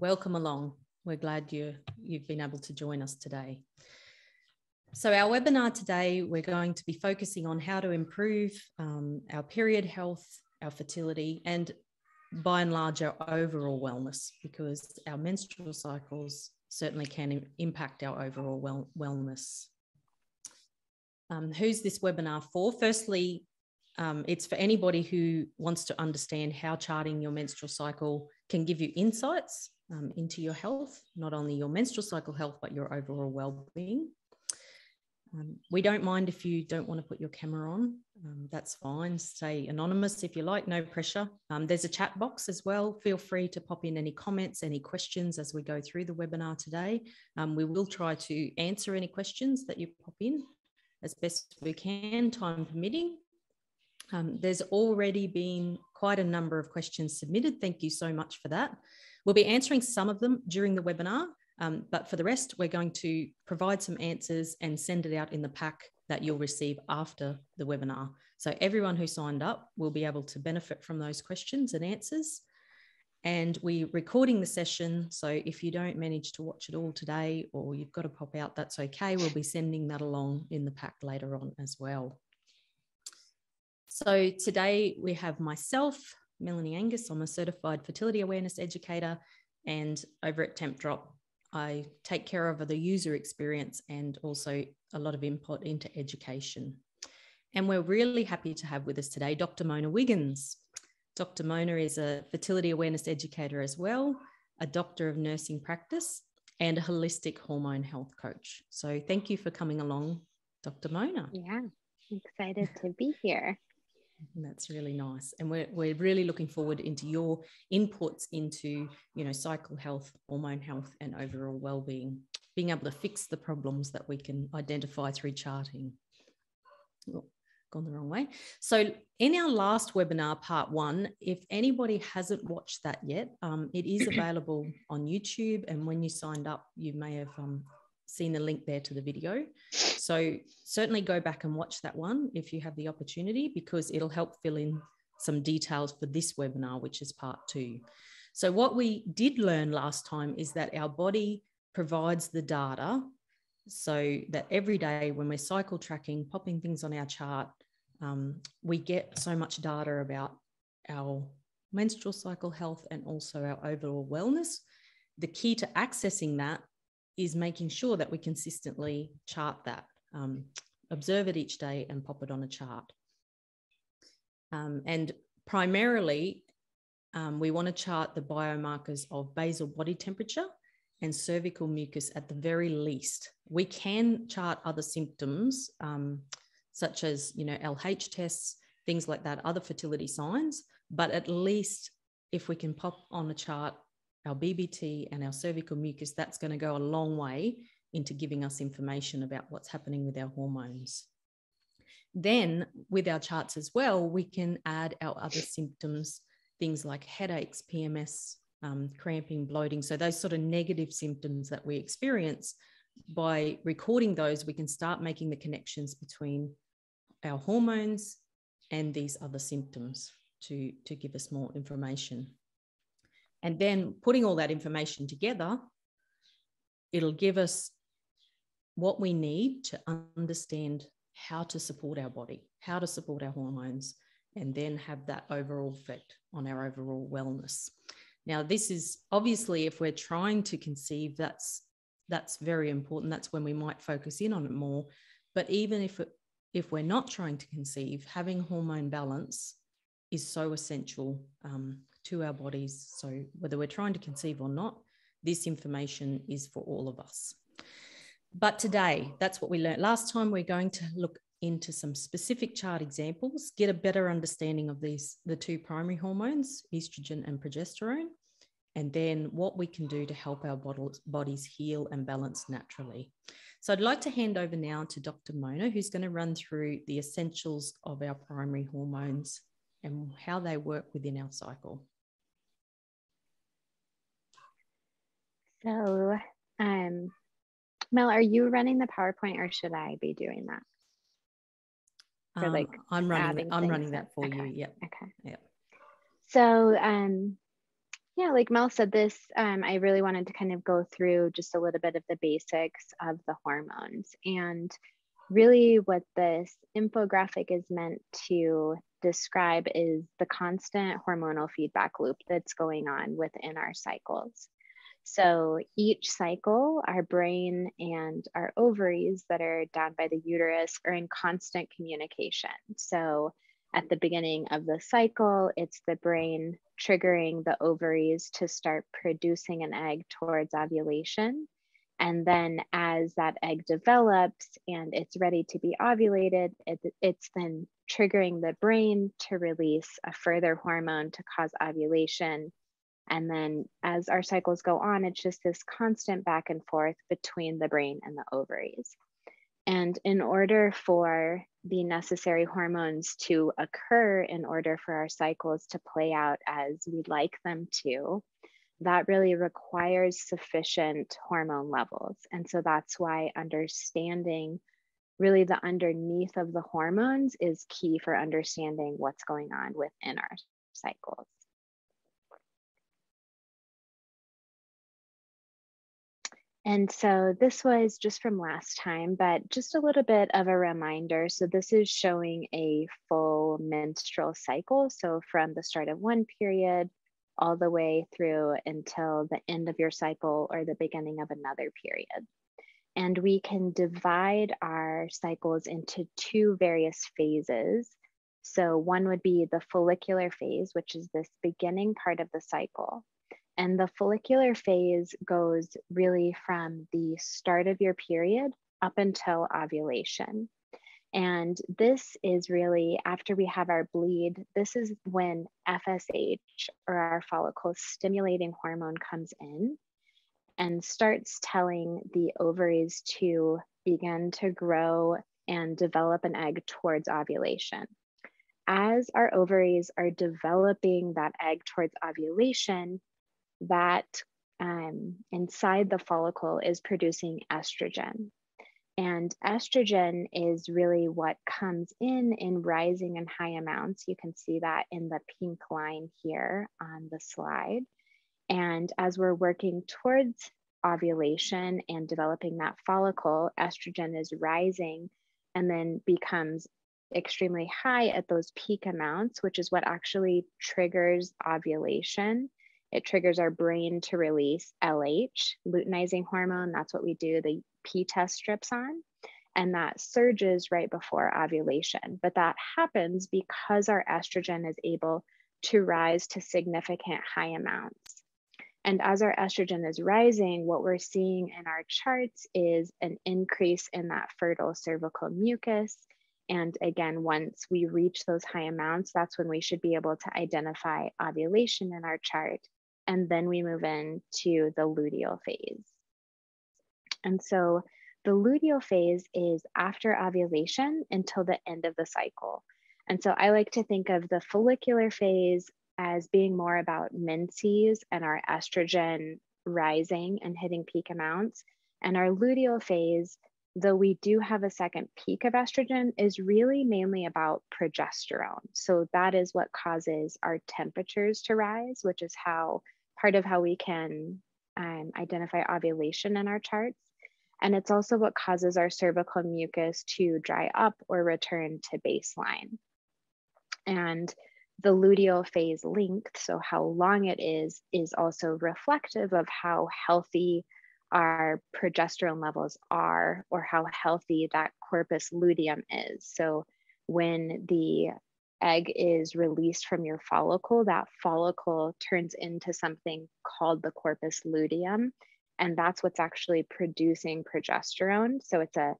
welcome along. We're glad you, you've been able to join us today. So, our webinar today, we're going to be focusing on how to improve um, our period health, our fertility, and by and large, our overall wellness, because our menstrual cycles certainly can impact our overall well, wellness. Um, who's this webinar for? Firstly, um, it's for anybody who wants to understand how charting your menstrual cycle can give you insights um, into your health, not only your menstrual cycle health, but your overall well-being. Um, we don't mind if you don't want to put your camera on. Um, that's fine. Stay anonymous if you like, no pressure. Um, there's a chat box as well. Feel free to pop in any comments, any questions as we go through the webinar today. Um, we will try to answer any questions that you pop in as best we can, time permitting. Um, there's already been quite a number of questions submitted. Thank you so much for that. We'll be answering some of them during the webinar, um, but for the rest, we're going to provide some answers and send it out in the pack that you'll receive after the webinar. So everyone who signed up will be able to benefit from those questions and answers. And we're recording the session. So if you don't manage to watch it all today or you've got to pop out, that's okay. We'll be sending that along in the pack later on as well. So today we have myself, Melanie Angus. I'm a certified fertility awareness educator, and over at Tempdrop, I take care of the user experience and also a lot of input into education. And we're really happy to have with us today Dr. Mona Wiggins. Dr. Mona is a fertility awareness educator as well, a doctor of nursing practice, and a holistic hormone health coach. So thank you for coming along, Dr. Mona. Yeah, excited to be here. That's really nice. And we're, we're really looking forward into your inputs into, you know, cycle health, hormone health, and overall well-being, being able to fix the problems that we can identify through charting. Oh, gone the wrong way. So in our last webinar, part one, if anybody hasn't watched that yet, um, it is available on YouTube. And when you signed up, you may have um, seen the link there to the video. So certainly go back and watch that one if you have the opportunity, because it'll help fill in some details for this webinar, which is part two. So what we did learn last time is that our body provides the data so that every day when we're cycle tracking, popping things on our chart, um, we get so much data about our menstrual cycle health and also our overall wellness. The key to accessing that is making sure that we consistently chart that, um, observe it each day and pop it on a chart. Um, and primarily, um, we want to chart the biomarkers of basal body temperature and cervical mucus at the very least. We can chart other symptoms, um, such as you know LH tests, things like that, other fertility signs. But at least if we can pop on a chart our BBT and our cervical mucus, that's going to go a long way into giving us information about what's happening with our hormones. Then, with our charts as well, we can add our other symptoms, things like headaches, PMS, um, cramping, bloating. So, those sort of negative symptoms that we experience, by recording those, we can start making the connections between our hormones and these other symptoms to, to give us more information. And then putting all that information together, it'll give us what we need to understand how to support our body, how to support our hormones, and then have that overall effect on our overall wellness. Now, this is obviously if we're trying to conceive, that's that's very important. That's when we might focus in on it more. But even if it, if we're not trying to conceive, having hormone balance is so essential um, to our bodies. So, whether we're trying to conceive or not, this information is for all of us. But today, that's what we learned. Last time, we're going to look into some specific chart examples, get a better understanding of these, the two primary hormones, estrogen and progesterone, and then what we can do to help our bodies heal and balance naturally. So I'd like to hand over now to Dr. Mona, who's going to run through the essentials of our primary hormones and how they work within our cycle. So, um, Mel, are you running the PowerPoint or should I be doing that? Um, like I'm running. I'm running that for okay. you. Yep. Okay. Yep. So, um, Yeah, like Mel said, this, um, I really wanted to kind of go through just a little bit of the basics of the hormones. And really, what this infographic is meant to describe is the constant hormonal feedback loop that's going on within our cycles. So each cycle, our brain and our ovaries that are down by the uterus are in constant communication. So at the beginning of the cycle, it's the brain triggering the ovaries to start producing an egg towards ovulation. And then as that egg develops and it's ready to be ovulated, it, it's then triggering the brain to release a further hormone to cause ovulation. And then as our cycles go on, it's just this constant back and forth between the brain and the ovaries. And in order for the necessary hormones to occur in order for our cycles to play out as we'd like them to, that really requires sufficient hormone levels. And so that's why understanding really the underneath of the hormones is key for understanding what's going on within our cycles. And so this was just from last time, but just a little bit of a reminder. So this is showing a full menstrual cycle. So from the start of one period all the way through until the end of your cycle or the beginning of another period. And we can divide our cycles into two various phases. So one would be the follicular phase, which is this beginning part of the cycle. And the follicular phase goes really from the start of your period up until ovulation. And this is really after we have our bleed, this is when FSH or our follicle stimulating hormone comes in and starts telling the ovaries to begin to grow and develop an egg towards ovulation. As our ovaries are developing that egg towards ovulation, that um, inside the follicle is producing estrogen. And estrogen is really what comes in in rising and high amounts. You can see that in the pink line here on the slide. And as we're working towards ovulation and developing that follicle, estrogen is rising and then becomes extremely high at those peak amounts, which is what actually triggers ovulation it triggers our brain to release LH, luteinizing hormone. That's what we do the P test strips on. And that surges right before ovulation. But that happens because our estrogen is able to rise to significant high amounts. And as our estrogen is rising, what we're seeing in our charts is an increase in that fertile cervical mucus. And again, once we reach those high amounts, that's when we should be able to identify ovulation in our chart and then we move into the luteal phase. And so the luteal phase is after ovulation until the end of the cycle. And so I like to think of the follicular phase as being more about menses and our estrogen rising and hitting peak amounts. And our luteal phase, though we do have a second peak of estrogen, is really mainly about progesterone. So that is what causes our temperatures to rise, which is how part of how we can um, identify ovulation in our charts. And it's also what causes our cervical mucus to dry up or return to baseline. And the luteal phase length, so how long it is, is also reflective of how healthy our progesterone levels are or how healthy that corpus luteum is. So when the egg is released from your follicle, that follicle turns into something called the corpus luteum. And that's what's actually producing progesterone. So it's a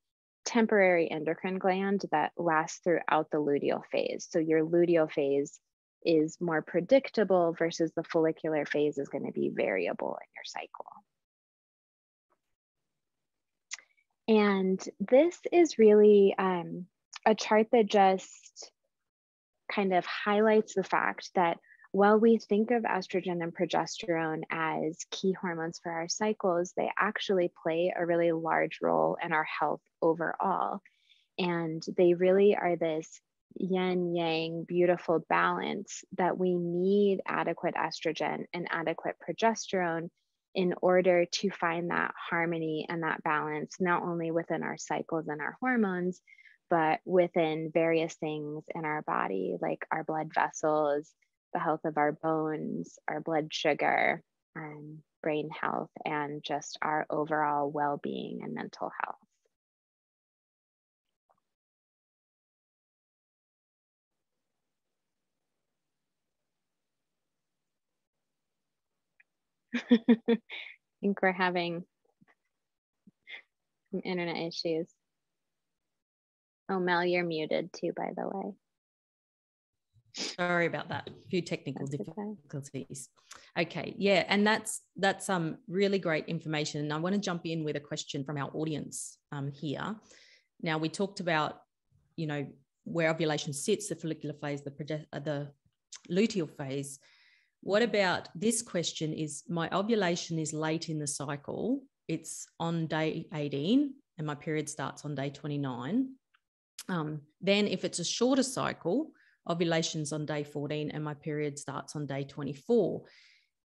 temporary endocrine gland that lasts throughout the luteal phase. So your luteal phase is more predictable versus the follicular phase is going to be variable in your cycle. And this is really um, a chart that just kind of highlights the fact that while we think of estrogen and progesterone as key hormones for our cycles, they actually play a really large role in our health overall. And they really are this yin yang beautiful balance that we need adequate estrogen and adequate progesterone in order to find that harmony and that balance not only within our cycles and our hormones but within various things in our body like our blood vessels the health of our bones our blood sugar and brain health and just our overall well-being and mental health I think we're having some internet issues. Oh, Mel, you're muted too, by the way. Sorry about that. A few technical that's difficulties. Okay. okay, yeah, and that's that's some um, really great information. And I want to jump in with a question from our audience um, here. Now we talked about, you know, where ovulation sits, the follicular phase, the uh, the luteal phase, what about this question is my ovulation is late in the cycle. It's on day 18 and my period starts on day 29. Um, then if it's a shorter cycle, ovulation's on day 14 and my period starts on day 24.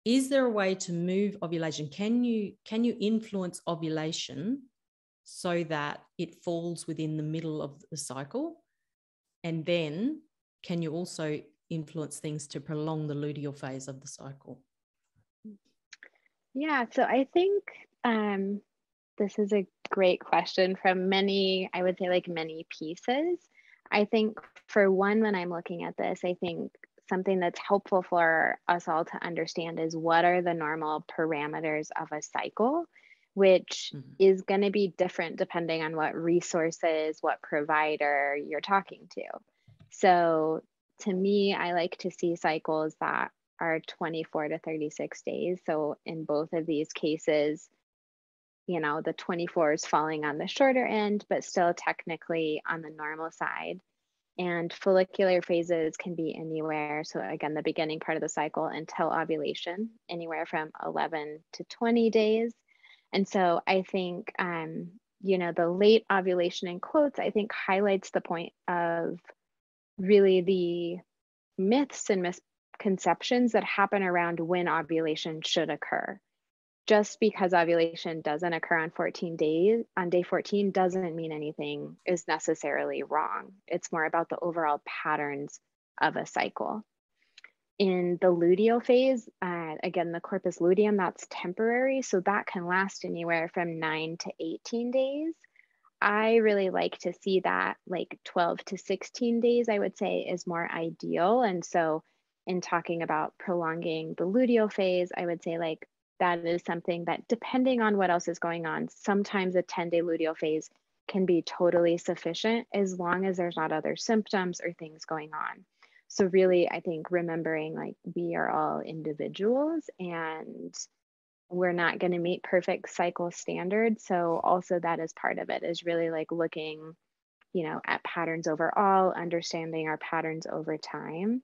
Is there a way to move ovulation? Can you can you influence ovulation so that it falls within the middle of the cycle? And then can you also influence things to prolong the luteal phase of the cycle? Yeah, so I think um, this is a great question from many, I would say, like many pieces. I think for one, when I'm looking at this, I think something that's helpful for us all to understand is what are the normal parameters of a cycle, which mm-hmm. is going to be different depending on what resources, what provider you're talking to. So to me, I like to see cycles that are 24 to 36 days. So in both of these cases, you know, the 24 is falling on the shorter end, but still technically on the normal side. And follicular phases can be anywhere. So, again, the beginning part of the cycle until ovulation, anywhere from 11 to 20 days. And so, I think, um, you know, the late ovulation in quotes, I think highlights the point of really the myths and misconceptions that happen around when ovulation should occur. Just because ovulation doesn't occur on 14 days, on day 14, doesn't mean anything is necessarily wrong. It's more about the overall patterns of a cycle. In the luteal phase, uh, again, the corpus luteum, that's temporary. So that can last anywhere from nine to 18 days. I really like to see that like 12 to 16 days, I would say, is more ideal. And so, in talking about prolonging the luteal phase, I would say like that is something that, depending on what else is going on, sometimes a 10 day luteal phase can be totally sufficient as long as there's not other symptoms or things going on. So, really, I think remembering like we are all individuals and we're not going to meet perfect cycle standards so also that is part of it is really like looking you know at patterns overall understanding our patterns over time.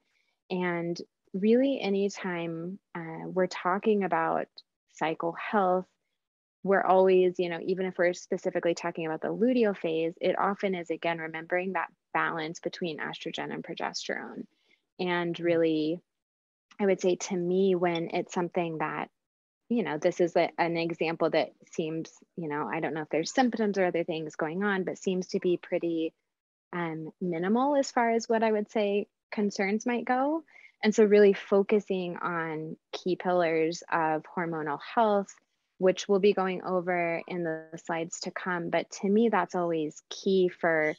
And really anytime uh, we're talking about cycle health we're always you know even if we're specifically talking about the luteal phase it often is again remembering that balance between estrogen and progesterone. And really i would say to me when it's something that you know, this is a, an example that seems, you know, I don't know if there's symptoms or other things going on, but seems to be pretty um, minimal as far as what I would say concerns might go. And so, really focusing on key pillars of hormonal health, which we'll be going over in the slides to come. But to me, that's always key for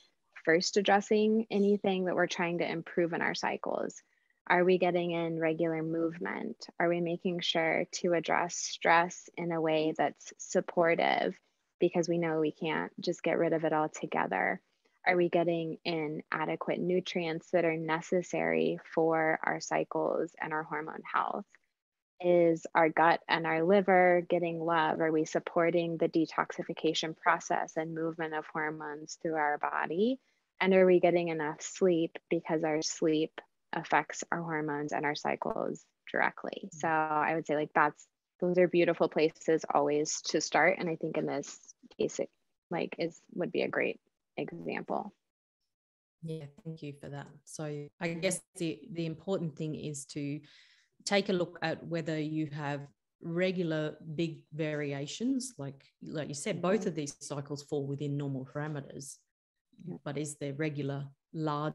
first addressing anything that we're trying to improve in our cycles. Are we getting in regular movement? Are we making sure to address stress in a way that's supportive because we know we can't just get rid of it altogether? Are we getting in adequate nutrients that are necessary for our cycles and our hormone health? Is our gut and our liver getting love? Are we supporting the detoxification process and movement of hormones through our body? And are we getting enough sleep because our sleep affects our hormones and our cycles directly. Mm. So I would say like that's those are beautiful places always to start. And I think in this case, it like is would be a great example. Yeah, thank you for that. So I guess the, the important thing is to take a look at whether you have regular big variations, like like you said, both of these cycles fall within normal parameters, yeah. but is there regular large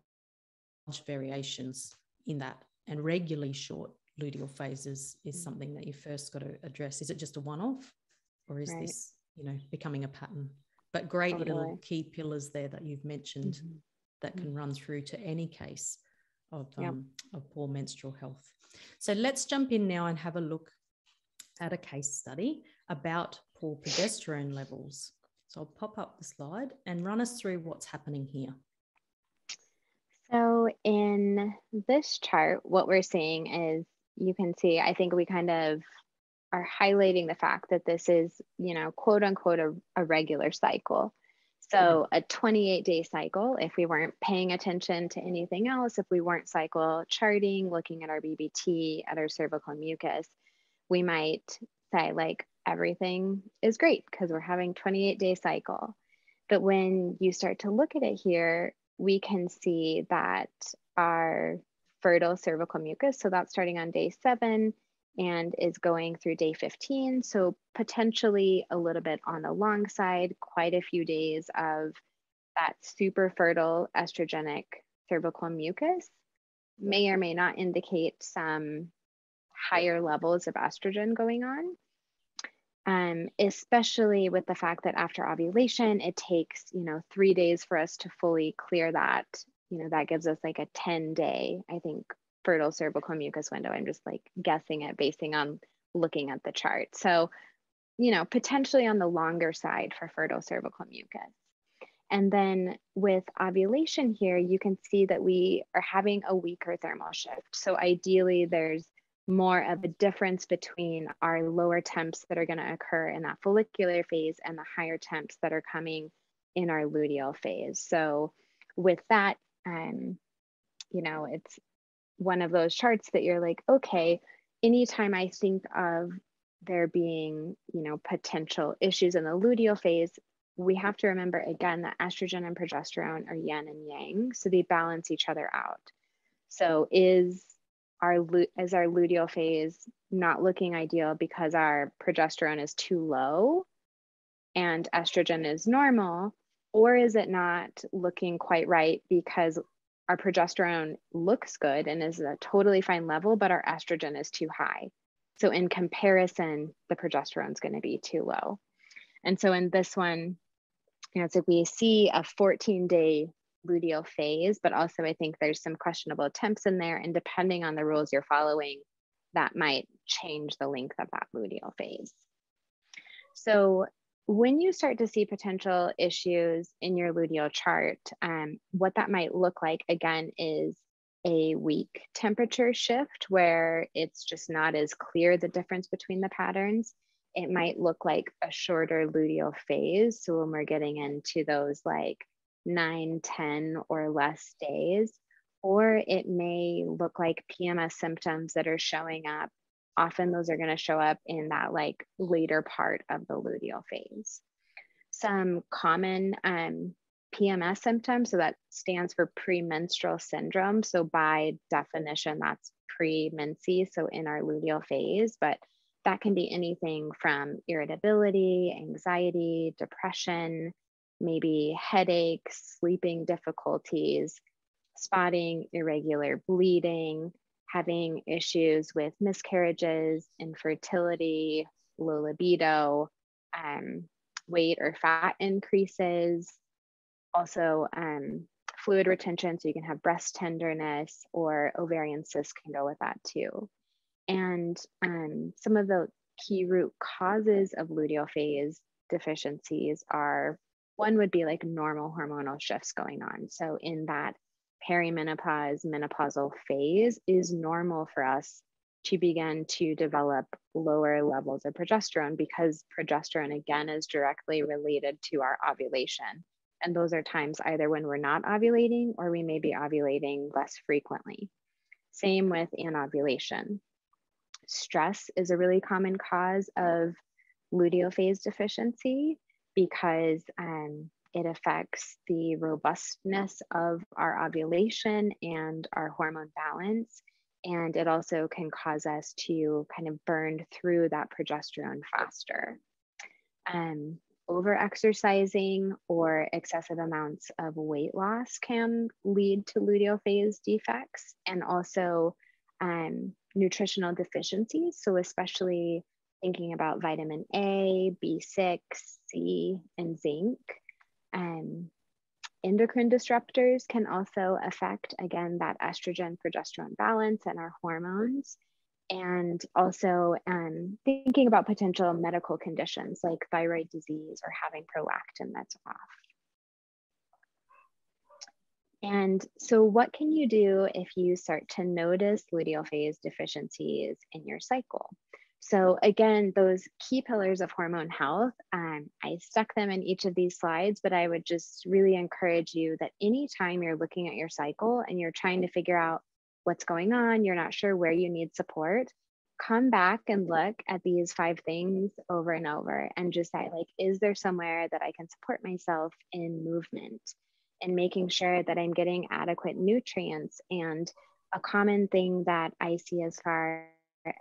variations in that and regularly short luteal phases is mm. something that you first got to address. Is it just a one-off or is right. this, you know, becoming a pattern? But great totally. little key pillars there that you've mentioned mm-hmm. that can mm-hmm. run through to any case of, um, yep. of poor menstrual health. So let's jump in now and have a look at a case study about poor progesterone levels. So I'll pop up the slide and run us through what's happening here. So in this chart, what we're seeing is you can see, I think we kind of are highlighting the fact that this is, you know, quote unquote, a, a regular cycle. So mm-hmm. a 28 day cycle, if we weren't paying attention to anything else, if we weren't cycle charting, looking at our BBT, at our cervical mucus, we might say like everything is great because we're having 28 day cycle. But when you start to look at it here, we can see that our fertile cervical mucus, so that's starting on day seven and is going through day 15. So potentially a little bit on the long side, quite a few days of that super fertile estrogenic cervical mucus may or may not indicate some higher levels of estrogen going on. Um, especially with the fact that after ovulation, it takes, you know, three days for us to fully clear that. You know, that gives us like a 10 day, I think, fertile cervical mucus window. I'm just like guessing it basing on looking at the chart. So, you know, potentially on the longer side for fertile cervical mucus. And then with ovulation here, you can see that we are having a weaker thermal shift. So ideally there's more of a difference between our lower temps that are going to occur in that follicular phase and the higher temps that are coming in our luteal phase. So with that, um, you know, it's one of those charts that you're like, okay, anytime I think of there being, you know, potential issues in the luteal phase, we have to remember again that estrogen and progesterone are yin and yang, so they balance each other out. So is our is our luteal phase not looking ideal because our progesterone is too low and estrogen is normal, or is it not looking quite right because our progesterone looks good and is a totally fine level, but our estrogen is too high. So in comparison, the progesterone is going to be too low. And so in this one, you know, like we see a 14 day luteal phase, but also I think there's some questionable temps in there. And depending on the rules you're following, that might change the length of that luteal phase. So when you start to see potential issues in your luteal chart, um, what that might look like again is a weak temperature shift where it's just not as clear the difference between the patterns. It might look like a shorter luteal phase. So when we're getting into those like nine, 10 or less days, or it may look like PMS symptoms that are showing up often those are going to show up in that like later part of the luteal phase. Some common um, PMS symptoms, so that stands for premenstrual syndrome. So by definition, that's pre-menses, so in our luteal phase, but that can be anything from irritability, anxiety, depression, maybe headaches, sleeping difficulties, spotting, irregular bleeding, having issues with miscarriages, infertility, low libido, um, weight or fat increases, also um, fluid retention, so you can have breast tenderness or ovarian cysts can go with that too. And um, some of the key root causes of luteal phase deficiencies are one would be like normal hormonal shifts going on. So in that perimenopause, menopausal phase is normal for us to begin to develop lower levels of progesterone because progesterone, again, is directly related to our ovulation. And those are times either when we're not ovulating or we may be ovulating less frequently. Same with anovulation. Stress is a really common cause of luteal phase deficiency because um, it affects the robustness of our ovulation and our hormone balance. And it also can cause us to kind of burn through that progesterone faster. Um, over exercising or excessive amounts of weight loss can lead to luteal phase defects and also um, nutritional deficiencies. So, especially thinking about vitamin A, B6, C, and zinc. Um, endocrine disruptors can also affect, again, that estrogen progesterone balance and our hormones. And also um, thinking about potential medical conditions like thyroid disease or having prolactin that's off. And so, what can you do if you start to notice luteal phase deficiencies in your cycle? So, again, those key pillars of hormone health, um, I stuck them in each of these slides, but I would just really encourage you that anytime you're looking at your cycle and you're trying to figure out what's going on, you're not sure where you need support, come back and look at these five things over and over and just say, like, is there somewhere that I can support myself in movement? and making sure that I'm getting adequate nutrients. And a common thing that I see as far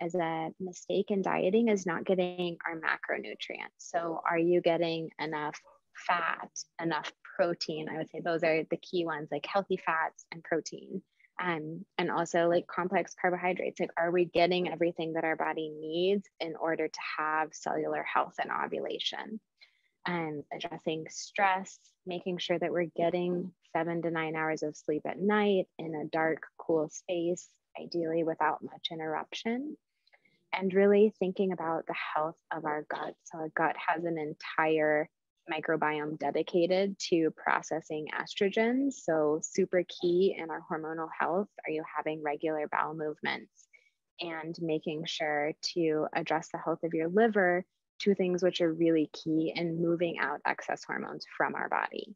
as a mistake in dieting is not getting our macronutrients. So, are you getting enough fat, enough protein? I would say those are the key ones, like healthy fats and protein. Um, and also like complex carbohydrates. Like, are we getting everything that our body needs in order to have cellular health and ovulation? and addressing stress, making sure that we're getting seven to nine hours of sleep at night in a dark, cool space, ideally without much interruption. And really thinking about the health of our gut. So, our gut has an entire microbiome dedicated to processing estrogens. So, super key in our hormonal health. Are you having regular bowel movements? And making sure to address the health of your liver two things which are really key in moving out excess hormones from our body.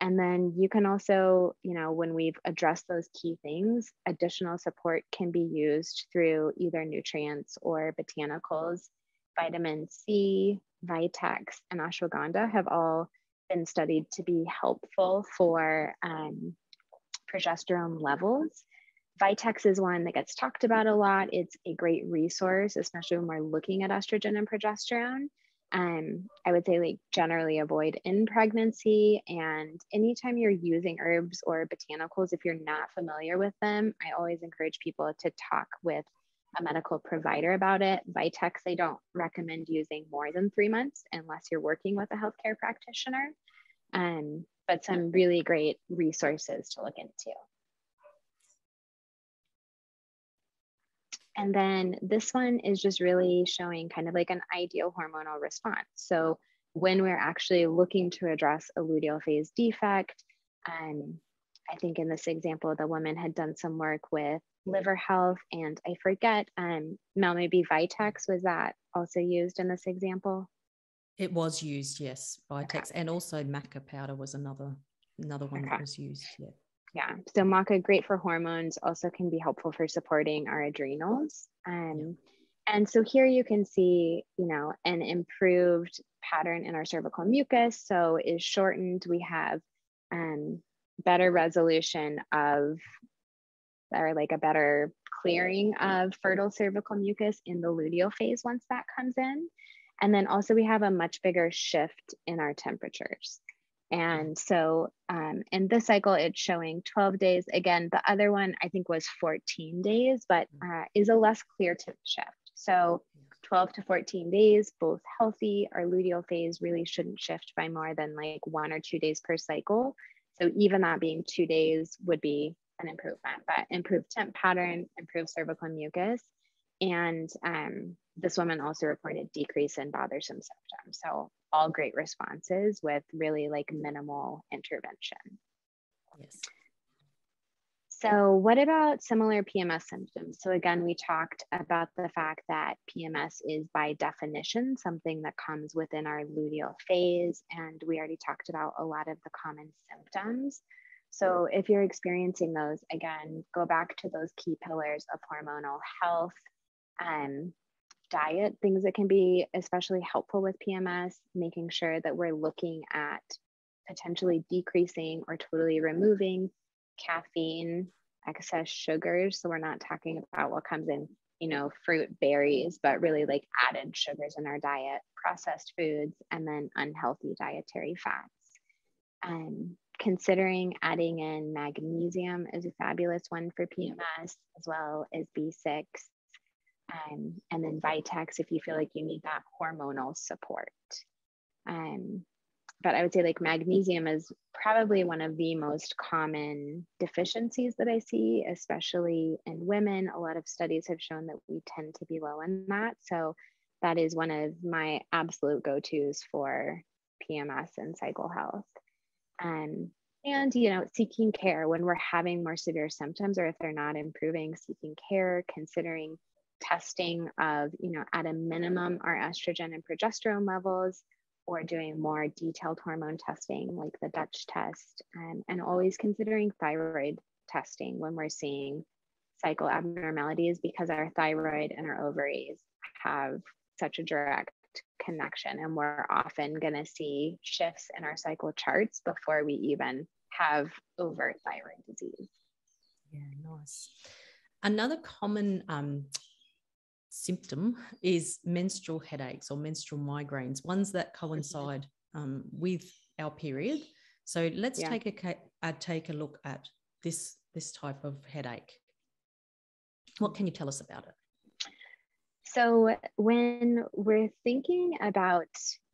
And then you can also, you know, when we've addressed those key things, additional support can be used through either nutrients or botanicals. Vitamin C, Vitex, and ashwagandha have all been studied to be helpful for um, progesterone levels. Vitex is one that gets talked about a lot. It's a great resource, especially when we're looking at estrogen and progesterone. Um, I would say like generally avoid in pregnancy and anytime you're using herbs or botanicals, if you're not familiar with them, I always encourage people to talk with a medical provider about it. Vitex, I don't recommend using more than three months unless you're working with a healthcare practitioner. Um, but some really great resources to look into. And then this one is just really showing kind of like an ideal hormonal response. So when we're actually looking to address a luteal phase defect, um, I think in this example, the woman had done some work with liver health, and I forget, um, Mel, maybe Vitex was that also used in this example? It was used, yes, Vitex, okay. and also maca powder was another another one okay. that was used. Yeah. Yeah. So maca, great for hormones, also can be helpful for supporting our adrenals. Um, and so here you can see, you know, an improved pattern in our cervical mucus. So is shortened. We have um, better resolution of, or like a better clearing of fertile cervical mucus in the luteal phase once that comes in. And then also we have a much bigger shift in our temperatures. And so um, in this cycle, it's showing 12 days. Again, the other one I think was 14 days, but mm. uh, is a less clear tip shift. So 12 to 14 days, both healthy. Our luteal phase really shouldn't shift by more than like one or two days per cycle. So even that being two days would be an improvement, but improved temp pattern, improved cervical mucus. And um, this woman also reported decrease in bothersome symptoms. So all great responses with really like minimal intervention. Yes. So, what about similar PMS symptoms? So, again, we talked about the fact that PMS is by definition something that comes within our luteal phase, and we already talked about a lot of the common symptoms. So, if you're experiencing those, again, go back to those key pillars of hormonal health, um, diet, things that can be especially helpful with PMS, making sure that we're looking at potentially decreasing or totally removing caffeine, excess sugars. So we're not talking about what comes in, you know, fruit, berries, but really like added sugars in our diet, processed foods, and then unhealthy dietary fats. Um, considering adding in magnesium is a fabulous one for PMS, as well as B6. Um, and then Vitex if you feel like you need that hormonal support. Um, but I would say like magnesium is probably one of the most common deficiencies that I see, especially in women. A lot of studies have shown that we tend to be low in that. So that is one of my absolute go tos for PMS and cycle health. Um, and you know seeking care when we're having more severe symptoms or if they're not improving seeking care considering testing of you know at a minimum our estrogen and progesterone levels or doing more detailed hormone testing like the Dutch test, um, and always considering thyroid testing when we're seeing cycle abnormalities because our thyroid and our ovaries have such a direct connection. And we're often going to see shifts in our cycle charts before we even have overt thyroid disease. Yeah, nice. Another common um, symptom is menstrual headaches or menstrual migraines, ones that coincide um, with our period. So let's yeah. take a uh, take a look at this this type of headache. What can you tell us about it? So when we're thinking about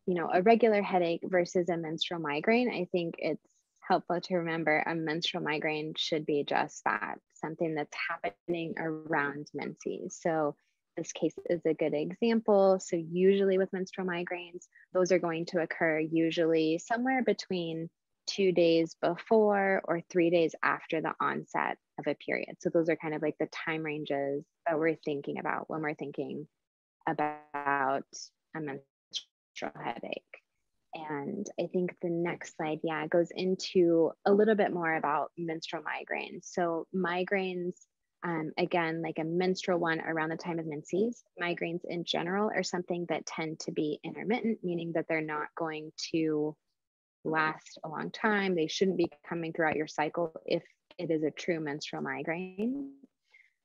you know a regular headache versus a menstrual migraine, I think it's helpful to remember a menstrual migraine should be just that something that's happening around menses. So this case is a good example. So, usually with menstrual migraines, those are going to occur usually somewhere between two days before or three days after the onset of a period. So, those are kind of like the time ranges that we're thinking about when we're thinking about a menstrual headache. And I think the next slide, yeah, goes into a little bit more about menstrual migraines. So, migraines um, again, like a menstrual one around the time of menses. Migraines in general are something that tend to be intermittent, meaning that they're not going to last a long time. They shouldn't be coming throughout your cycle if it is a true menstrual migraine.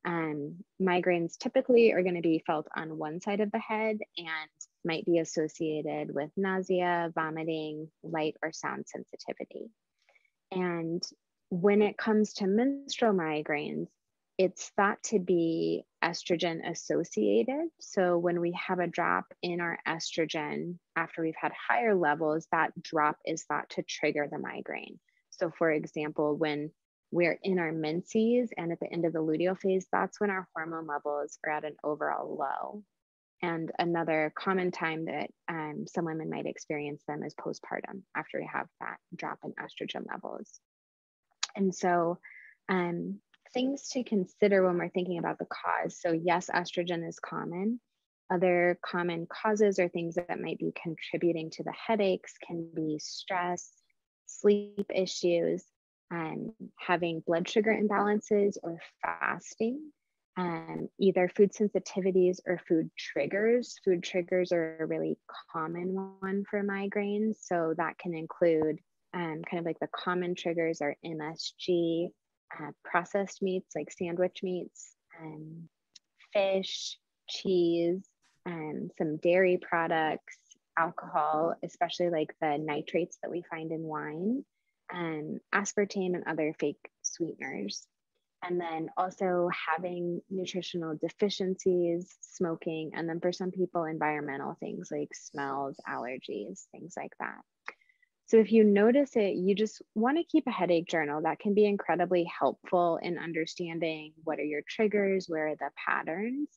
Um, migraines typically are going to be felt on one side of the head and might be associated with nausea, vomiting, light or sound sensitivity. And when it comes to menstrual migraines, it's thought to be estrogen associated. So when we have a drop in our estrogen after we've had higher levels, that drop is thought to trigger the migraine. So, for example, when we're in our menses and at the end of the luteal phase, that's when our hormone levels are at an overall low. And another common time that um, some women might experience them is postpartum after we have that drop in estrogen levels. And so, um, things to consider when we're thinking about the cause. So, yes, estrogen is common. Other common causes or things that might be contributing to the headaches can be stress, sleep issues, um, having blood sugar imbalances or fasting, um, either food sensitivities or food triggers. Food triggers are a really common one for migraines. So that can include um, kind of like the common triggers are MSG, uh, processed meats like sandwich meats, um, fish, cheese, um, some dairy products, alcohol, especially like the nitrates that we find in wine, um, aspartame, and other fake sweeteners. And then also having nutritional deficiencies, smoking, and then for some people, environmental things like smells, allergies, things like that. So if you notice it, you just want to keep a headache journal. That can be incredibly helpful in understanding what are your triggers, where are the patterns,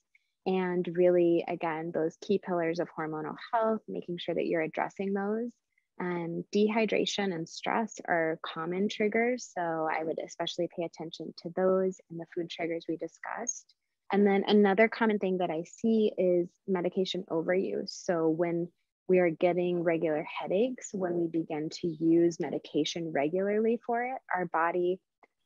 and really, again, those key pillars of hormonal health, making sure that you're addressing those. And dehydration and stress are common triggers. So I would especially pay attention to those and the food triggers we discussed. And then another common thing that I see is medication overuse. So when we are getting regular headaches when we begin to use medication regularly for it. Our body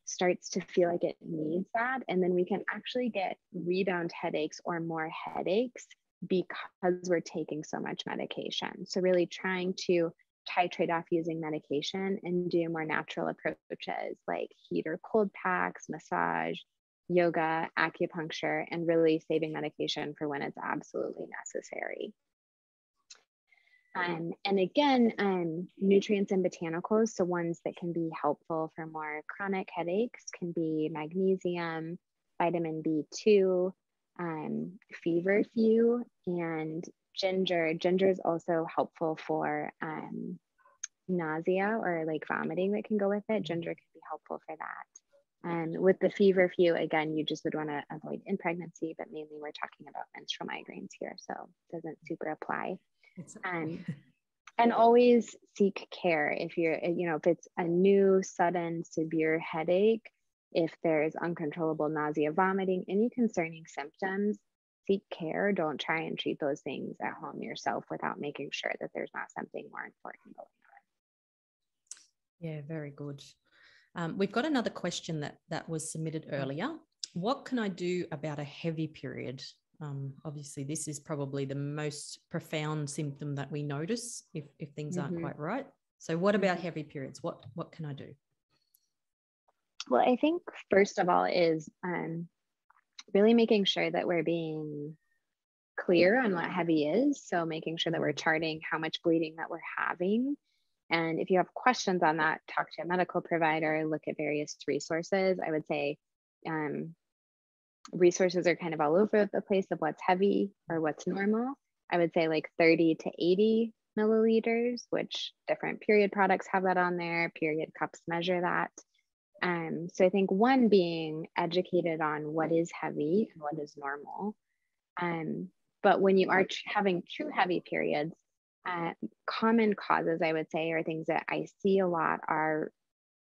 starts to feel like it needs that. And then we can actually get rebound headaches or more headaches because we're taking so much medication. So, really trying to titrate off using medication and do more natural approaches like heat or cold packs, massage, yoga, acupuncture, and really saving medication for when it's absolutely necessary. Um, and again, um, nutrients and botanicals, so ones that can be helpful for more chronic headaches, can be magnesium, vitamin B2, um, feverfew, and ginger. Ginger is also helpful for um, nausea or like vomiting that can go with it. Ginger can be helpful for that. And with the feverfew, again, you just would want to avoid in pregnancy, but mainly we're talking about menstrual migraines here, so it doesn't super apply. Um, and always seek care if you're, you know, if it's a new, sudden, severe headache, if there's uncontrollable nausea, vomiting, any concerning symptoms, seek care. Don't try and treat those things at home yourself without making sure that there's not something more important going on. Yeah, very good. Um, we've got another question that that was submitted earlier. What can I do about a heavy period? Um, obviously, this is probably the most profound symptom that we notice if, if things mm-hmm. aren't quite right. So, what about mm-hmm. heavy periods? What what can I do? Well, I think first of all is um, really making sure that we're being clear on what heavy is. So making sure that we're charting how much bleeding that we're having. And if you have questions on that, talk to a medical provider, look at various resources. I would say um, resources are kind of all over the place of what's heavy or what's normal. I would say like 30 to 80 milliliters, which different period products have that on there. Period cups measure that. Um, so I think one being educated on what is heavy and what is normal. Um, but when you are having true heavy periods, uh, common causes I would say, are things that I see a lot are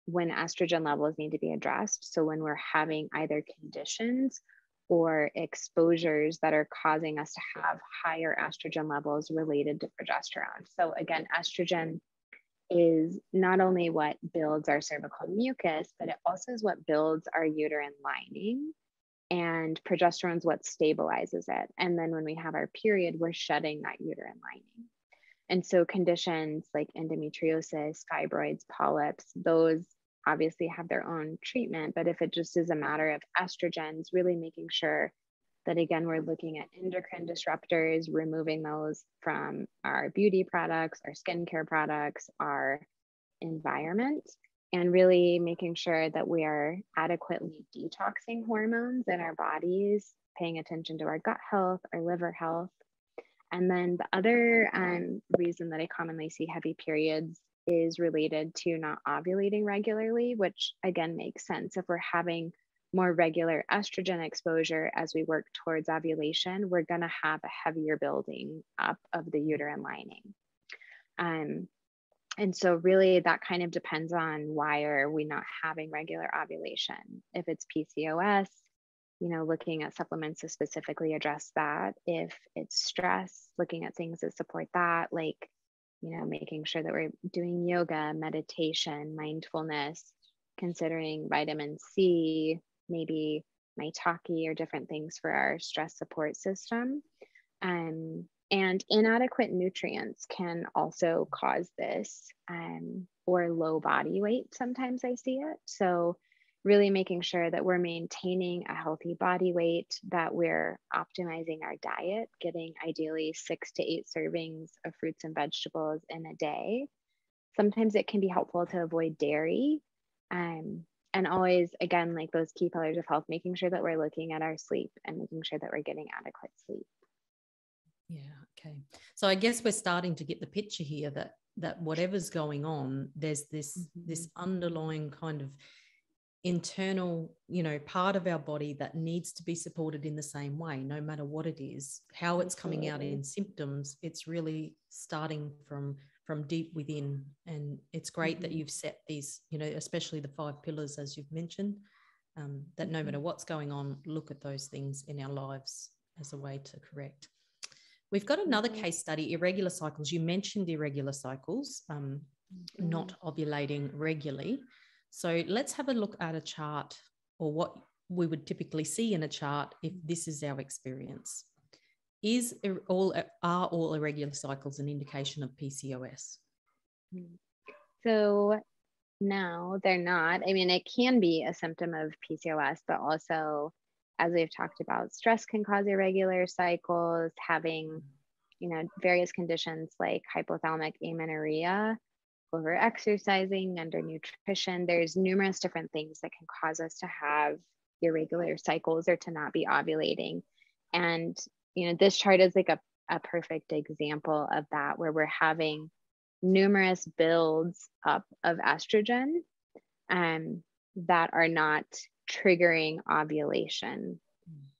when estrogen levels need to be addressed. So when we're having either conditions or exposures that are causing us to have higher estrogen levels related to progesterone. So again, estrogen is not only what builds our cervical mucus, but it also is what builds our uterine lining. And progesterone is what stabilizes it. And then when we have our period, we're shedding that uterine lining. And so conditions like endometriosis, fibroids, polyps, those obviously have their own treatment. But if it just is a matter of estrogens, really making sure that again, we're looking at endocrine disruptors, removing those from our beauty products, our skincare products, our environment, and really making sure that we are adequately detoxing hormones in our bodies, paying attention to our gut health, our liver health. And then the other um, reason that I commonly see heavy periods is related to not ovulating regularly, which again makes sense if we're having more regular estrogen exposure as we work towards ovulation, we're going to have a heavier building up of the uterine lining. Um, and so, really, that kind of depends on why are we not having regular ovulation. If it's PCOS, you know, looking at supplements to specifically address that. If it's stress, looking at things that support that, like, you know, making sure that we're doing yoga, meditation, mindfulness, considering vitamin C, maybe maitake or different things for our stress support system. Um, and inadequate nutrients can also cause this, um, or low body weight. Sometimes I see it. So, really making sure that we're maintaining a healthy body weight, that we're optimizing our diet, getting ideally six to eight servings of fruits and vegetables in a day. Sometimes it can be helpful to avoid dairy. Um, and always again like those key pillars of health making sure that we're looking at our sleep and making sure that we're getting adequate sleep yeah okay so i guess we're starting to get the picture here that that whatever's going on there's this mm-hmm. this underlying kind of internal you know part of our body that needs to be supported in the same way no matter what it is how it's coming out in symptoms it's really starting from from deep within. And it's great mm-hmm. that you've set these, you know, especially the five pillars, as you've mentioned, um, that no matter mm-hmm. what's going on, look at those things in our lives as a way to correct. We've got another mm-hmm. case study irregular cycles. You mentioned irregular cycles, um, mm-hmm. not ovulating regularly. So let's have a look at a chart or what we would typically see in a chart if this is our experience. Is all are all irregular cycles an indication of PCOS? So no, they're not. I mean, it can be a symptom of PCOS, but also, as we've talked about, stress can cause irregular cycles, having, you know, various conditions like hypothalamic amenorrhea, over exercising, under nutrition. There's numerous different things that can cause us to have irregular cycles or to not be ovulating. And, you know, this chart is like a, a perfect example of that, where we're having numerous builds up of estrogen um, that are not triggering ovulation.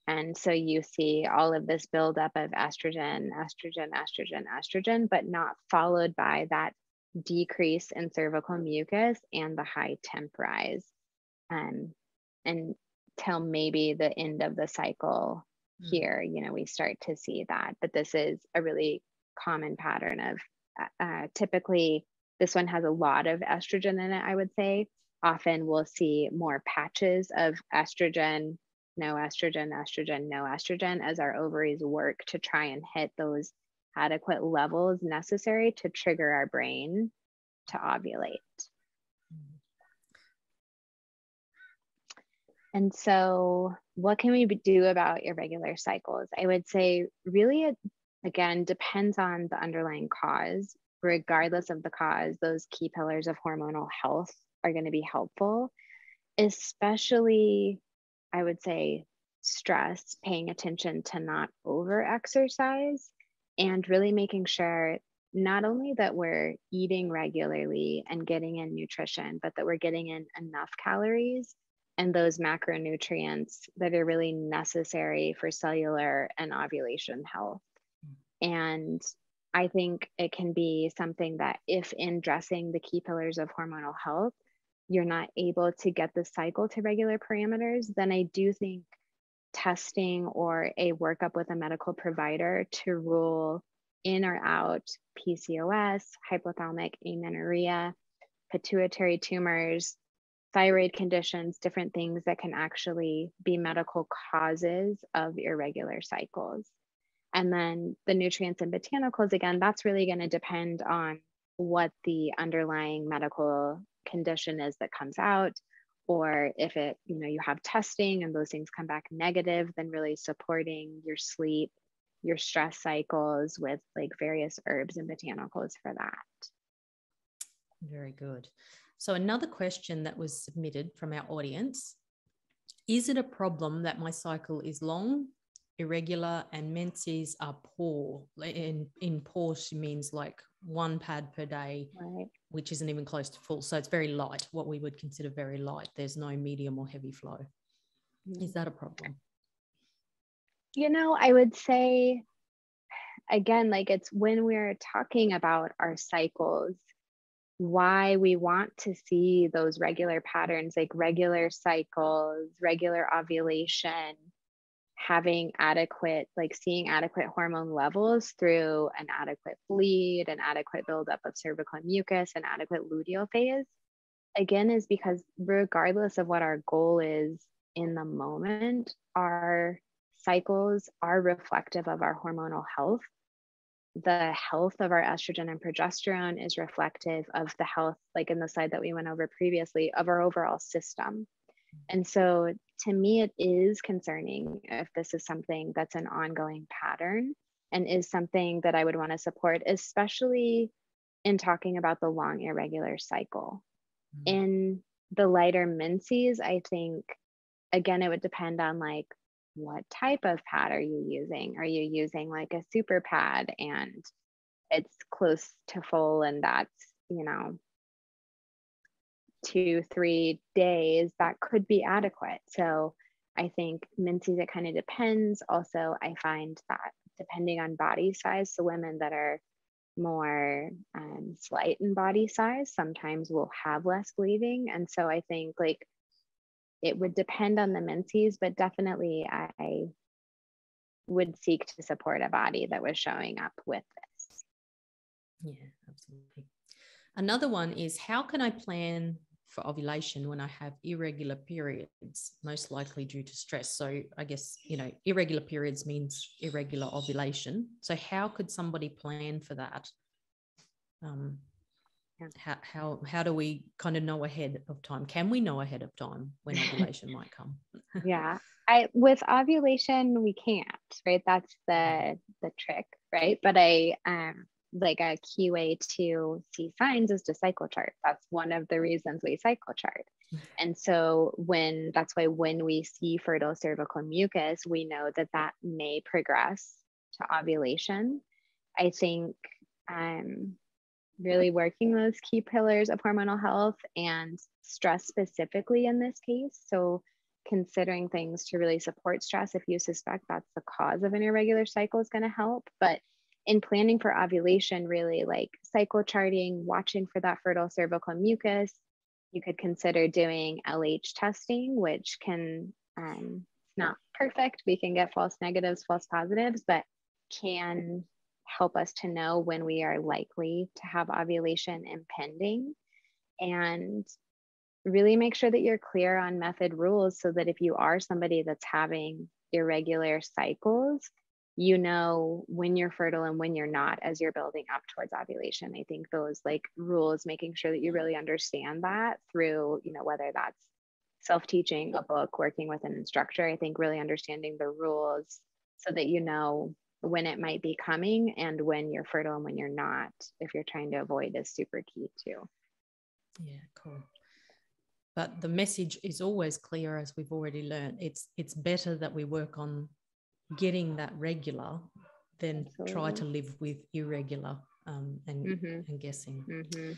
And so you see all of this buildup of estrogen, estrogen, estrogen, estrogen, but not followed by that decrease in cervical mucus and the high temp rise. Um, until maybe the end of the cycle mm. here, you know, we start to see that. But this is a really common pattern of uh, typically this one has a lot of estrogen in it, I would say. Often we'll see more patches of estrogen, no estrogen, estrogen, no estrogen as our ovaries work to try and hit those adequate levels necessary to trigger our brain to ovulate. And so, what can we do about irregular cycles? I would say, really, it again depends on the underlying cause regardless of the cause those key pillars of hormonal health are going to be helpful especially i would say stress paying attention to not over exercise and really making sure not only that we're eating regularly and getting in nutrition but that we're getting in enough calories and those macronutrients that are really necessary for cellular and ovulation health. And I think it can be something that if in dressing the key pillars of hormonal health, you're not able to get the cycle to regular parameters, then I do think testing or a workup with a medical provider to rule in or out PCOS, hypothalamic amenorrhea, pituitary tumors, thyroid conditions, different things that can actually be medical causes of irregular cycles. And then the nutrients and botanicals, again, that's really going to depend on what the underlying medical condition is that comes out or if it you know you have testing and those things come back negative then really supporting your sleep your stress cycles with like various herbs and botanicals for that very good so another question that was submitted from our audience is it a problem that my cycle is long irregular and menses are poor. In, in poor, she means like one pad per day, right. Which isn't even close to full. So it's very light, what we would consider very light. There's no medium or heavy flow. Is that a problem? You know, I would say, again, like it's when we're talking about our cycles, why we want to see those regular patterns, like regular cycles, regular ovulation having adequate, like seeing adequate hormone levels through an adequate bleed, an adequate buildup of cervical mucus, an adequate luteal phase, again, is because regardless of what our goal is in the moment, our cycles are reflective of our hormonal health. The health of our estrogen and progesterone is reflective of the health, like in the slide that we went over previously, of our overall system. And so to me, it is concerning if this is something that's an ongoing pattern and is something that I would want to support, especially in talking about the long irregular cycle. Mm-hmm. In the lighter menses, I think, again, it would depend on like what type of pad are you using? Are you using like a super pad and it's close to full and that's, you know, two, three days, that could be adequate. So I think menses, it kind of depends. Also, I find that depending on body size, so women that are more um, slight in body size sometimes will have less bleeding. And so I think like it would depend on the menses, but definitely I would seek to support a body that was showing up with this. Yeah, absolutely. Another one is how can I plan for ovulation when I have irregular periods, most likely due to stress. So I guess, you know, irregular periods means irregular ovulation. So how could somebody plan for that? Um, how, how how do we kind of know ahead of time can we know ahead of time when ovulation might come yeah i with ovulation we can't right that's the the trick right but i um like a key way to see signs is to cycle chart that's one of the reasons we cycle chart and so when that's why when we see fertile cervical mucus we know that that may progress to ovulation i think um really working those key pillars of hormonal health and stress specifically in this case. So, considering things to really support stress if you suspect that's the cause of an irregular cycle is going to help. But in planning for ovulation, really like cycle charting, watching for that fertile cervical mucus, you could consider doing LH testing, which can, um, it's not perfect. We can get false negatives, false positives, but can help us to know when we are likely to have ovulation impending and really make sure that you're clear on method rules so that if you are somebody that's having irregular cycles you know when you're fertile and when you're not as you're building up towards ovulation. I think those like rules making sure that you really understand that through you know whether that's self-teaching a book working with an instructor i think really understanding the rules so that you know when it might be coming and when you're fertile and when you're not if you're trying to avoid is super key too. Yeah cool. But the message is always clear as we've already learned. It's it's better that we work on getting that regular than Absolutely. try to live with irregular um, and, mm-hmm. and guessing mm-hmm.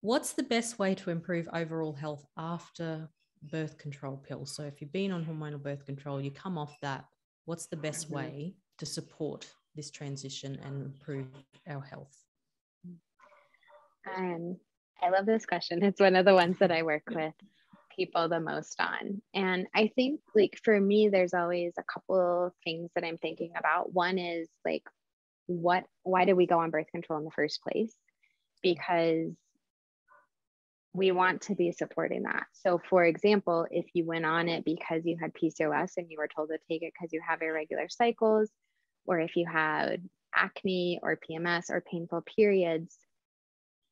what's the best way to improve overall health after birth control pills so if you've been on hormonal birth control you come off that what's the best mm-hmm. way to support this transition and improve our health? Um, I love this question. It's one of the ones that I work with people the most on. And I think, like, for me, there's always a couple things that I'm thinking about. One is like, what, why did we go on birth control in the first place? Because we want to be supporting that. So, for example, if you went on it because you had PCOS and you were told to take it because you have irregular cycles, or if you had acne or PMS or painful periods,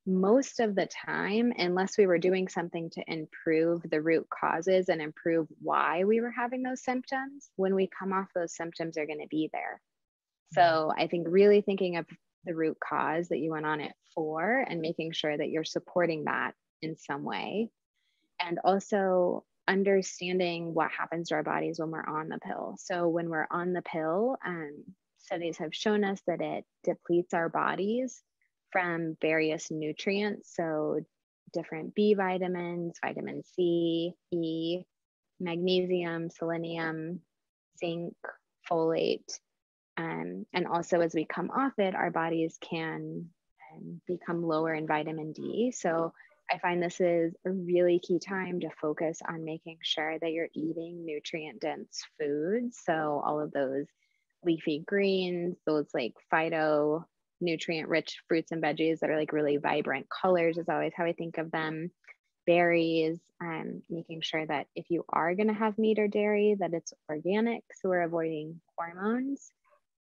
most of the time, unless we were doing something to improve the root causes and improve why we were having those symptoms, when we come off, those symptoms are going to be there. So, mm-hmm. I think really thinking of the root cause that you went on it for and making sure that you're supporting that in some way. And also understanding what happens to our bodies when we're on the pill. So, when we're on the pill, um, studies have shown us that it depletes our bodies from various nutrients. So, different B vitamins, vitamin C, E, magnesium, selenium, zinc, folate. Um, and also, as we come off it, our bodies can um, become lower in vitamin D. So, I find this is a really key time to focus on making sure that you're eating nutrient dense foods. So, all of those leafy greens, those like phyto nutrient rich fruits and veggies that are like really vibrant colors is always how I think of them. Berries, um, making sure that if you are going to have meat or dairy, that it's organic. So we're avoiding hormones.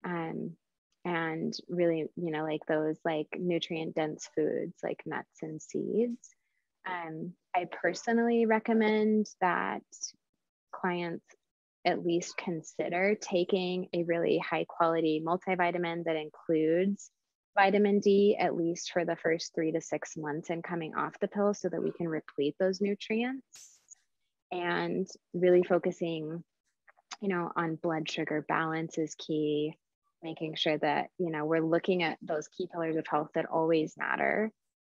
Um, and really, you know, like those like nutrient dense foods like nuts and seeds. Um, I personally recommend that clients at least consider taking a really high quality multivitamin that includes vitamin D at least for the first three to six months and coming off the pill so that we can replete those nutrients. And really focusing you know on blood sugar balance is key making sure that you know we're looking at those key pillars of health that always matter.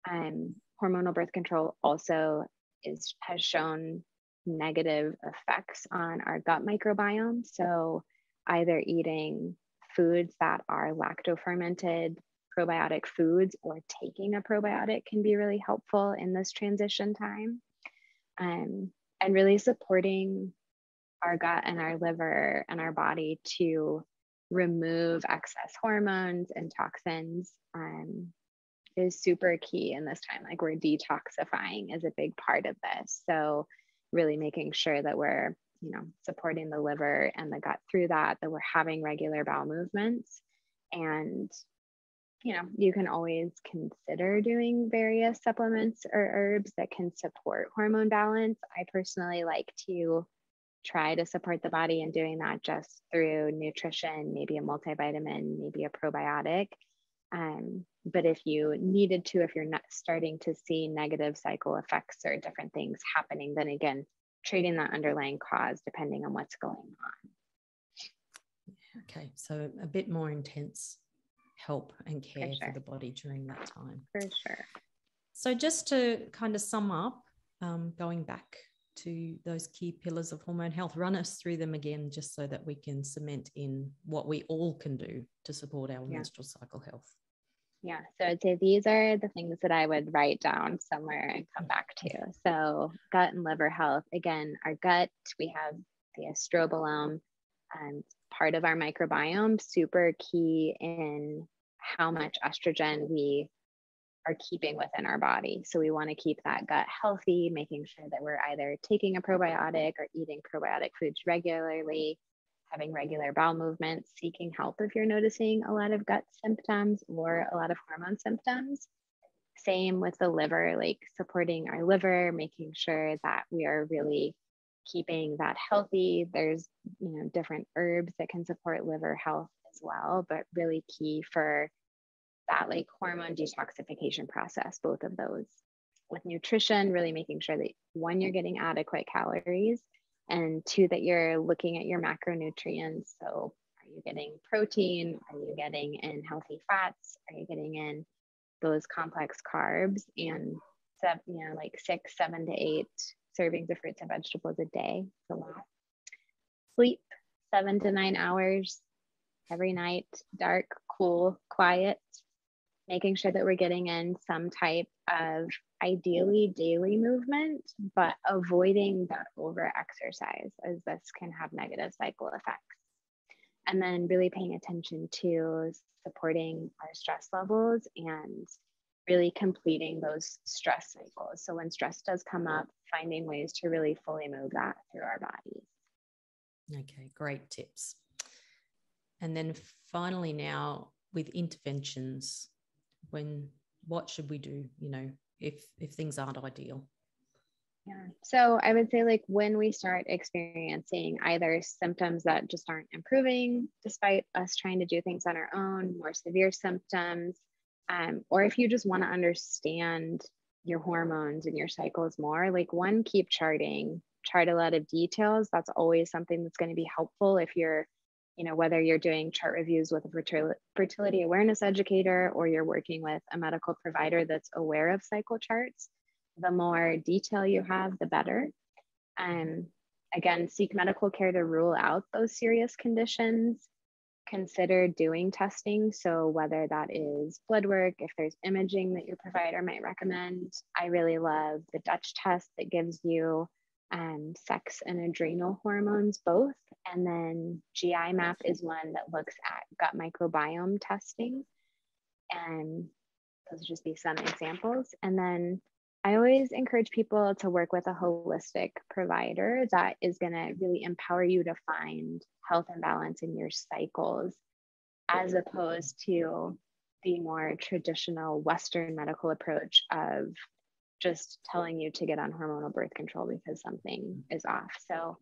Um, hormonal birth control also is has shown negative effects on our gut microbiome. So either eating foods that are lacto fermented probiotic foods or taking a probiotic can be really helpful in this transition time um, and really supporting our gut and our liver and our body to remove excess hormones and toxins um, is super key in this time. Like we're detoxifying is a big part of this. So really making sure that we're, you know, supporting the liver and the gut through that, that we're having regular bowel movements and you know, you can always consider doing various supplements or herbs that can support hormone balance. I personally like to try to support the body in doing that just through nutrition, maybe a multivitamin, maybe a probiotic. Um, but if you needed to, if you're not starting to see negative cycle effects or different things happening, then again, treating that underlying cause depending on what's going on. Okay, so a bit more intense help and care for, sure. for the body during that time. For sure. So, just to kind of sum up, um, going back to those key pillars of hormone health, run us through them again, just so that we can cement in what we all can do to support our yeah. menstrual cycle health. Yeah, so I'd say these are the things that I would write down somewhere and come back to. So, gut and liver health. Again, our gut, we have the estrobolome, and part of our microbiome, super key in how much estrogen we are keeping within our body. So we want to keep that gut healthy, making sure that we're either taking a probiotic or eating probiotic foods regularly, having regular bowel movements, seeking help if you're noticing a lot of gut symptoms or a lot of hormone symptoms. Same with the liver, like supporting our liver, making sure that we are really keeping that healthy. There's, you know, different herbs that can support liver health as well, but really key for that like hormone detoxification process, both of those. With nutrition, really making sure that one, you're getting adequate calories, and two, that you're looking at your macronutrients. So, are you getting protein? Are you getting in healthy fats? Are you getting in those complex carbs? And, seven, you know, like six, seven to eight servings of fruits and vegetables a day. A lot. Sleep seven to nine hours every night, dark, cool, quiet, making sure that we're getting in some type of ideally daily movement, but avoiding that over exercise as this can have negative cycle effects. And then really paying attention to supporting our stress levels and really completing those stress cycles. So when stress does come up, finding ways to really fully move that through our bodies. Okay, great tips. And then finally, now with interventions, when what should we do? You know, if if things aren't ideal. Yeah. So I would say, like, when we start experiencing either symptoms that just aren't improving despite us trying to do things on our own, more severe symptoms, um, or if you just want to understand your hormones and your cycles more, like, one, keep charting, chart a lot of details. That's always something that's going to be helpful if you're you know, whether you're doing chart reviews with a fertility awareness educator or you're working with a medical provider that's aware of cycle charts, the more detail you have, the better. Um, again, seek medical care to rule out those serious conditions. Consider doing testing. So, whether that is blood work, if there's imaging that your provider might recommend, I really love the Dutch test that gives you um, sex and adrenal hormones both. And then GI map is one that looks at gut microbiome testing. And those would just be some examples. And then I always encourage people to work with a holistic provider that is going to really empower you to find health and balance in your cycles, as opposed to the more traditional Western medical approach of just telling you to get on hormonal birth control because something is off. So,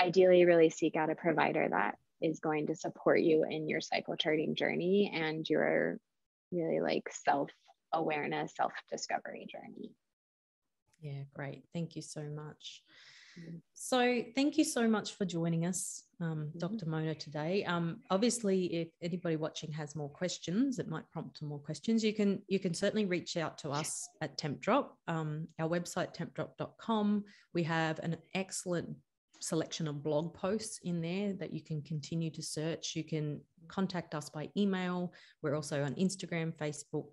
ideally, really seek out a provider that is going to support you in your cycle charting journey and your really like self awareness, self discovery journey. Yeah, great. Thank you so much. So, thank you so much for joining us, um, mm-hmm. Dr. Mona, today. Um, obviously, if anybody watching has more questions, it might prompt more questions. You can you can certainly reach out to us at Tempdrop, um, our website tempdrop.com. We have an excellent selection of blog posts in there that you can continue to search. You can contact us by email. We're also on Instagram, Facebook.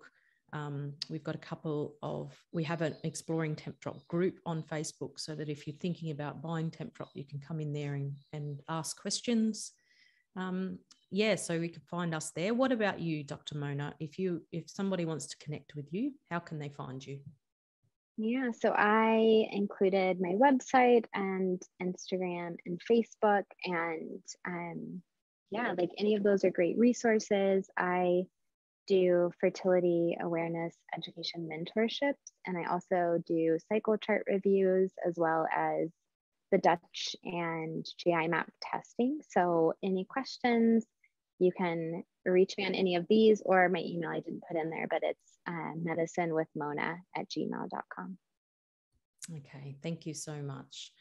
Um, we've got a couple of, we have an Exploring Tempdrop group on Facebook so that if you're thinking about buying Tempdrop, you can come in there and, and ask questions. Um, yeah, so we can find us there. What about you, Dr. Mona? If you if somebody wants to connect with you, how can they find you? Yeah, so I included my website and Instagram and Facebook, and um, yeah, like any of those are great resources. I do fertility awareness education mentorships, and I also do cycle chart reviews as well as the Dutch and GI map testing. So, any questions, you can reach me on any of these or my email I didn't put in there, but it's uh, medicine with Mona at gmail.com. Okay, thank you so much.